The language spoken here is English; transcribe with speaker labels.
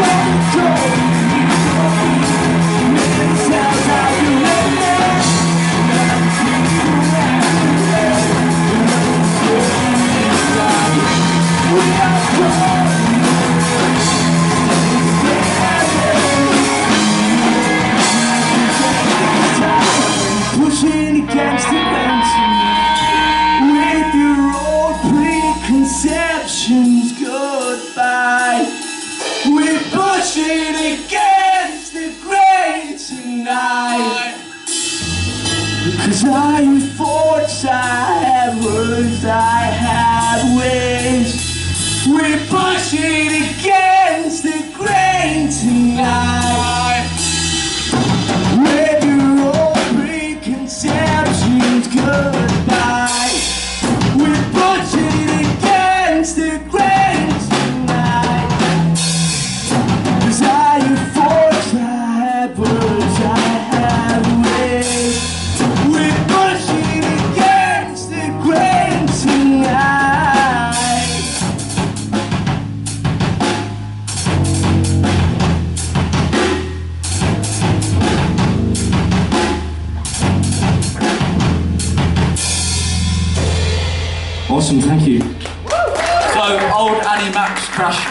Speaker 1: Let go. Tired for I words I have wished. We're pushing
Speaker 2: Awesome, thank you.
Speaker 3: So, old Annie Max crash